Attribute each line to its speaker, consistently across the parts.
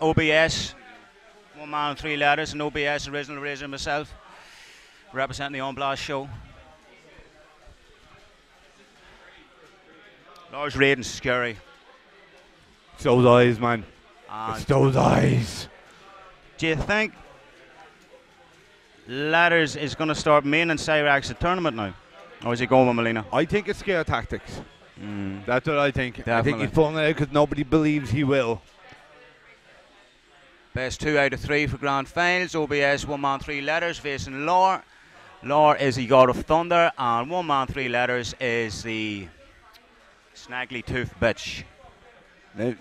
Speaker 1: OBS, one man, three letters, and OBS, original razor myself, representing the On Blast show. Lars Raiden, scary.
Speaker 2: It's those eyes, man.
Speaker 1: And
Speaker 2: It's those eyes.
Speaker 1: do you think Ladders is going to start main and Cyrax the tournament now? Or is he going with Mileena?
Speaker 2: I think it's scare tactics.
Speaker 1: Mm.
Speaker 2: That's what I think. I think he's pulling it out because nobody believes he will.
Speaker 1: Best two out of three for grand finals. OBS one man three letters facing Lar. Lar is the god of thunder, and one man three letters is the snaggly tooth bitch.
Speaker 2: Now,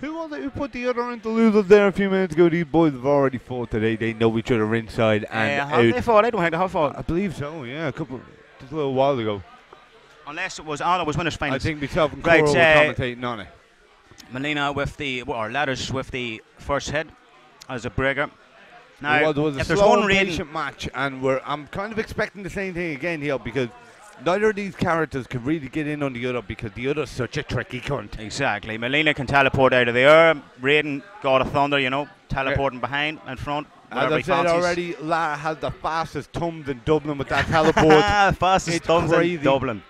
Speaker 2: who was it who put the other into losers there a few minutes ago? These boys have already fought today. They know each other inside and
Speaker 1: Uh, have they
Speaker 2: out.
Speaker 1: fought? I don't think they have fought.
Speaker 2: I believe so. Yeah, a couple, just a little while ago.
Speaker 1: Unless it was Anna was winners
Speaker 2: I
Speaker 1: finals.
Speaker 2: think myself and
Speaker 1: Right,
Speaker 2: Coro were
Speaker 1: uh,
Speaker 2: commentating on it.
Speaker 1: Mileena with the or letters with the first hit as a breaker. Now,
Speaker 2: It was, was a
Speaker 1: if there's
Speaker 2: slow
Speaker 1: one
Speaker 2: and
Speaker 1: rating,
Speaker 2: patient match, and we're I'm kind of expecting the same thing again here because neither of these characters can really get in on the other because the other's such a tricky cunt.
Speaker 1: exactly. Mileena can teleport out of the air. Raiden, God of Thunder, you know, teleporting behind and front.
Speaker 2: As I said already, Lara has the fastest thumbs in Dublin with that teleport.
Speaker 1: fastest
Speaker 2: It's
Speaker 1: thumbs
Speaker 2: crazy.
Speaker 1: in Dublin.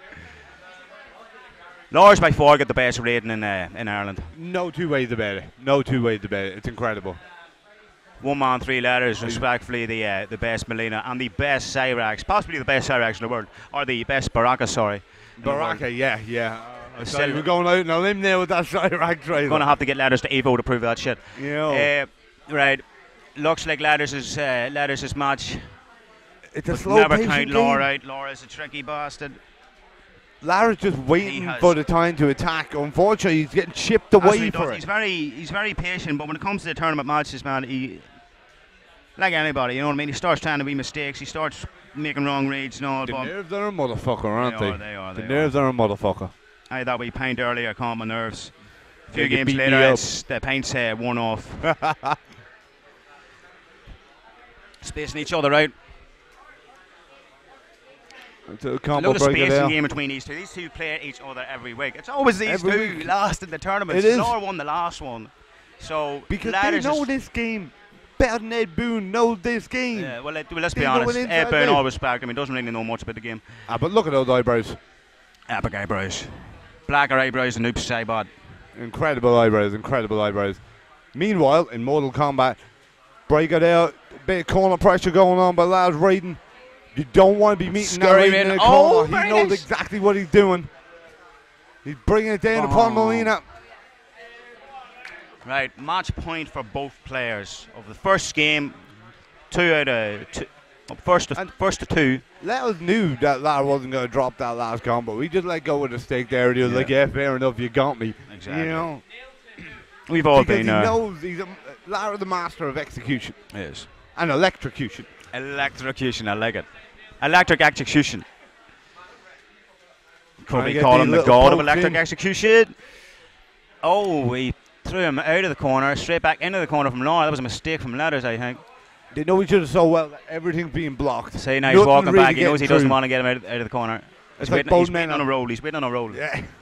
Speaker 1: Lars by far got the best rating in uh, in Ireland.
Speaker 2: no two ways about it. No two ways about it. It's incredible.
Speaker 1: One man, three letters, respectfully the uh, the best Mileena and the best Cyrax, possibly the best Cyrax in the world, or the best Baraka, sorry.
Speaker 2: Baraka, yeah, yeah. Uh, said we're going out a limb there with that Cyrax trailer.
Speaker 1: Gonna have to get letters to Evo to prove that shit.
Speaker 2: Yeah.
Speaker 1: Uh, right, looks like letters is uh, letters is match.
Speaker 2: it's a slow
Speaker 1: never count. Laura out. Laura's a tricky bastard.
Speaker 2: Lara's just waiting for the time to attack. Unfortunately, he's getting chipped
Speaker 1: That's
Speaker 2: away for it.
Speaker 1: He's very he's very patient, but when it comes to the tournament matches, man, he like anybody, you know what I mean. He starts trying to be mistakes. He starts making wrong reads and all.
Speaker 2: The nerves are a motherfucker, aren't
Speaker 1: they
Speaker 2: they?
Speaker 1: are, they are,
Speaker 2: the
Speaker 1: they
Speaker 2: nerves are a motherfucker.
Speaker 1: I had that wee pint earlier, calm my nerves. A few games later, the pint's uh, worn off. Spacing each other out.
Speaker 2: It's a
Speaker 1: lot of space in game between these two. These two play each other every week. It's always these
Speaker 2: Every
Speaker 1: two
Speaker 2: week.
Speaker 1: last in the tournament.
Speaker 2: It
Speaker 1: won the last one. So
Speaker 2: Because they know this game better than Ed Boon knows this game.
Speaker 1: Yeah, well, let, well, let's
Speaker 2: They
Speaker 1: be honest. Ed
Speaker 2: out.
Speaker 1: all respect him, he doesn't really know much about the game.
Speaker 2: Ah, but look at those eyebrows.
Speaker 1: Epic eyebrows. Blacker eyebrows and oops sidebod.
Speaker 2: Incredible eyebrows, incredible eyebrows. Meanwhile, in Mortal Kombat, break it out, bit of corner pressure going on by Lars Raiden. You don't want to be meeting that
Speaker 1: Scurry
Speaker 2: Raiden in the
Speaker 1: Oh,
Speaker 2: he knows
Speaker 1: nice.
Speaker 2: exactly what he's doing. He's bringing it down upon
Speaker 1: Oh.
Speaker 2: Mileena.
Speaker 1: Right, match point for both players of the first game. Two out of two. First to,
Speaker 2: And-
Speaker 1: first to two.
Speaker 2: Let us knew that Lara wasn't going to drop that last combo. We just let go with the stake there, and he was
Speaker 1: Yeah.
Speaker 2: like, "Yeah, fair enough, you got me."
Speaker 1: Exactly.
Speaker 2: You know,
Speaker 1: We've all
Speaker 2: because
Speaker 1: been
Speaker 2: he
Speaker 1: there.
Speaker 2: knows he's a, Lara, the master of execution
Speaker 1: Yes.
Speaker 2: and electrocution.
Speaker 1: Electrocution, I like it. Electric execution. Probably call him the god of electric
Speaker 2: in.
Speaker 1: execution. Oh, he threw him out of the corner, straight back into the corner from Laura. That was a mistake from Letters, I think.
Speaker 2: They know each other so well that everything's being blocked.
Speaker 1: See, now he's
Speaker 2: Nothing
Speaker 1: walking
Speaker 2: really
Speaker 1: back. He knows he
Speaker 2: getting
Speaker 1: doesn't want to get him out, out of the corner. He's,
Speaker 2: It's like
Speaker 1: waiting, he's
Speaker 2: men
Speaker 1: waiting on a roll. He's waiting on a roll.
Speaker 2: Yeah.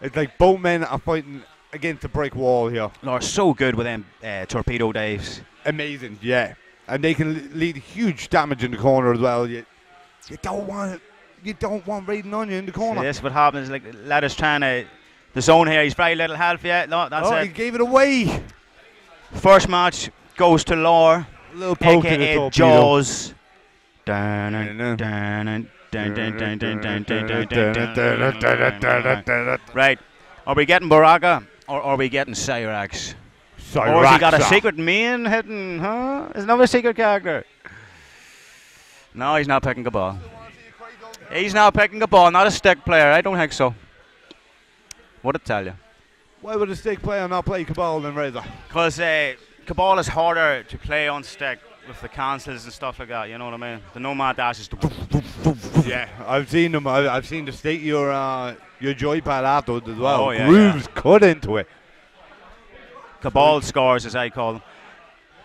Speaker 2: It's like both men are fighting against the brick wall here.
Speaker 1: Laura's so good with them uh, torpedo dives.
Speaker 2: Amazing, yeah and they can lead huge damage in the corner as well. You, you don't want it. You don't want Raiden on you in the corner.
Speaker 1: Yes, what happens. Like Ladder's trying to the zone here. He's very little help yet. No, that's
Speaker 2: oh,
Speaker 1: it.
Speaker 2: he gave it away.
Speaker 1: First match goes to Lar.
Speaker 2: A little poke AKA to the
Speaker 1: Jaws. Right. Are we getting Baraka or are we getting Cyrax? Or has he got a secret main hidden? Huh? Is another secret character? No, he's not picking a ball. He's not picking a ball, not a stick player. I don't think so. What to tell you?
Speaker 2: Why would a stick player not play Kabal than Razor?
Speaker 1: Because uh, Kabal is harder to play on stick with the cancels and stuff like that. You know what I mean? The Nomad Dash is.
Speaker 2: Yeah, I've seen them. I- I've seen the state your uh, your joypad afterwards as well.
Speaker 1: Oh, yeah,
Speaker 2: Grooves cut into it.
Speaker 1: Kabal scores, as I call them.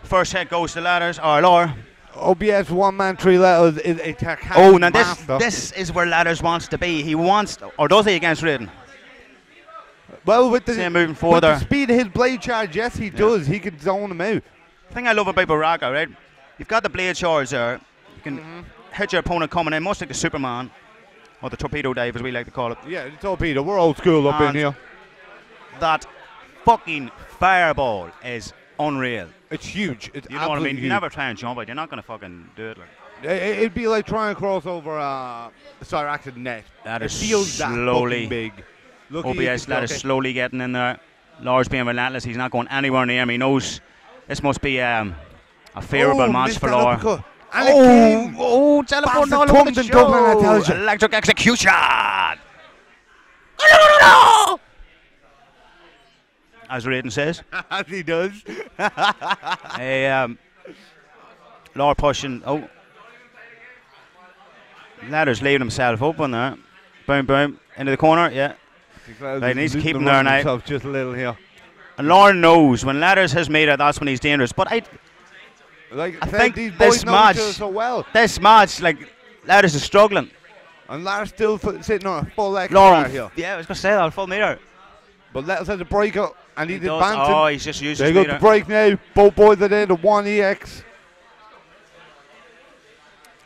Speaker 1: First hit goes to ladders. Or Laura.
Speaker 2: OBS one man three letters is a tech
Speaker 1: Oh, now this this is where ladders wants to be. He wants, or does he against Raiden?
Speaker 2: Well, with the,
Speaker 1: moving
Speaker 2: with
Speaker 1: forward
Speaker 2: the speed of his blade charge, yes, he does. He can zone him out.
Speaker 1: The thing I love about Baraka, right? You've got the blade charge there. You can
Speaker 2: Mm-hmm.
Speaker 1: hit your opponent coming in, much like a Superman, or the torpedo dive, as we like to call it.
Speaker 2: Yeah, the torpedo. We're old school up in here.
Speaker 1: That fucking fireball is unreal.
Speaker 2: It's huge. It's
Speaker 1: You know what I mean? If you never try and jump it, you're not going to fucking do it. Like.
Speaker 2: I- I- It'd be like trying to cross over a Cyraxid net.
Speaker 1: That
Speaker 2: it
Speaker 1: is
Speaker 2: feels
Speaker 1: slowly.
Speaker 2: fucking big. Look
Speaker 1: OBS lad is slowly getting in there. Lars being relentless. He's not going anywhere near him. He knows this must be um, a favourable
Speaker 2: Oh,
Speaker 1: match for
Speaker 2: that
Speaker 1: Laura.
Speaker 2: And
Speaker 1: Oh,
Speaker 2: again.
Speaker 1: oh, telephone
Speaker 2: Bastard
Speaker 1: all over
Speaker 2: thumped
Speaker 1: the
Speaker 2: in Dublin, I tell you.
Speaker 1: Electric execution. As Raiden says.
Speaker 2: As he does.
Speaker 1: hey, um, Laura pushing. Oh. Ladder's leaving himself open there. Boom, boom. Into the corner, yeah. Right, needs to keep him there now.
Speaker 2: Just a little here.
Speaker 1: And Lauren knows when Ladders has made it, that's when he's dangerous. But I,
Speaker 2: Like
Speaker 1: I think
Speaker 2: these
Speaker 1: this
Speaker 2: boys know
Speaker 1: match-
Speaker 2: so well,
Speaker 1: this match, like, Ladders is struggling.
Speaker 2: and Lars still f- sitting on a full X
Speaker 1: Lauren,
Speaker 2: here.
Speaker 1: yeah, I was going to say that, full meter.
Speaker 2: But Ladders has a break up, and he's
Speaker 1: He does-
Speaker 2: advancing.
Speaker 1: Oh, he's just used
Speaker 2: they got the break now. Both boys are there The one EX.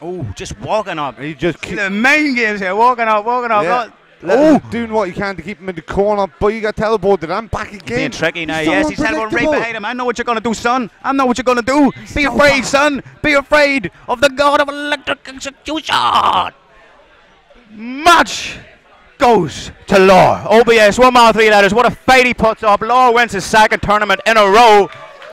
Speaker 1: Oh, just walking up.
Speaker 2: He just keep,
Speaker 1: the main games here, walking up, walking up.
Speaker 2: Yeah.
Speaker 1: Oh,
Speaker 2: Letters doing what you can to keep him in the corner, but you got teleported and back again.
Speaker 1: Being tricky now,
Speaker 2: He's so
Speaker 1: yes, he's teleporting right behind him. I know what you're gonna do, son. I know what you're gonna do. Be afraid, son. Be afraid of the god of electric execution. Match goes to Law. OBS, one mile, three letters. What a fight he puts up. Law wins his second tournament in a row.